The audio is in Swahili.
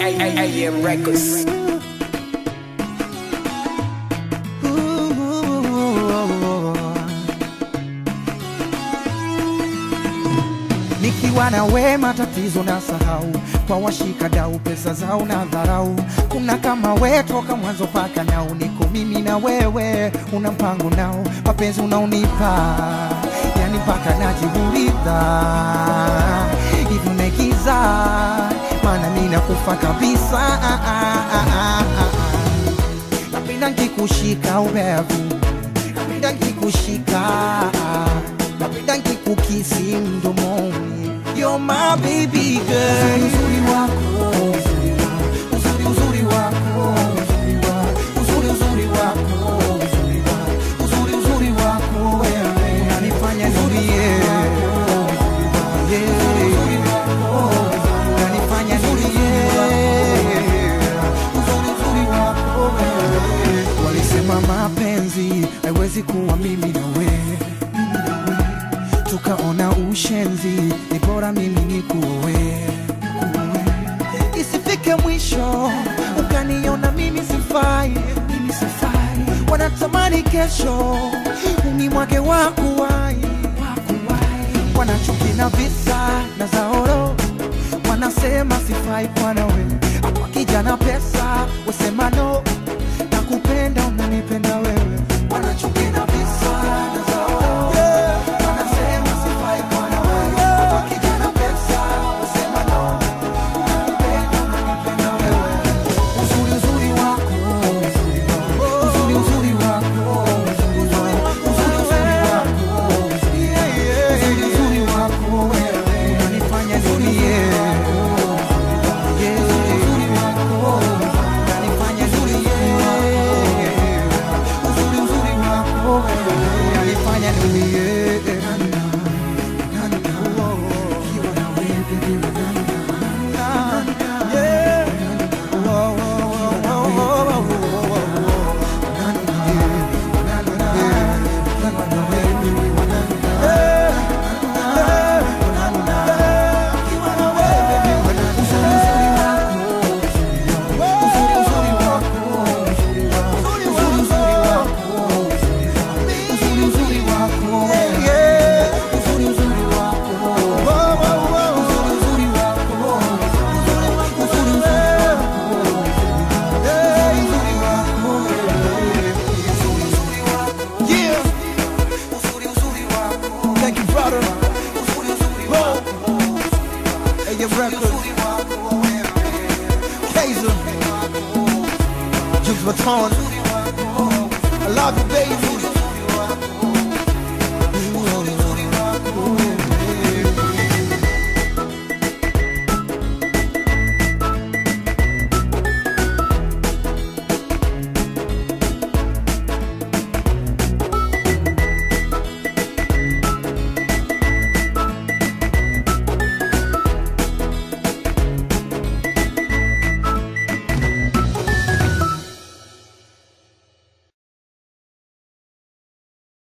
AM Records. Nikiwa na matatizo na sahau, kwa washika dau pesa zao na dharau. Kuna kama we toka mwanzo paka nao, niko mimi na wewe, una mpango nao, mapenzi unaonipa yani mpaka najiuliza kufa kabisa. Ah, ah, ah, napenda nkikushika urevu, napenda nkikushika, napenda nkikukisi mdomoni. You're my baby girl. Kuwa mimi na wewe tukaona ushenzi, ni bora mimi nikuoe, isifike mwisho ukaniona mimi sifai, mimi sifai. Wanatamani kesho unimwage wakuwai, wanachuki na visa na zaoro, wanasema sifai kwa nawe, hapa kijana pesa wasema your record. Kaiser, Juice Baton, I love you, baby.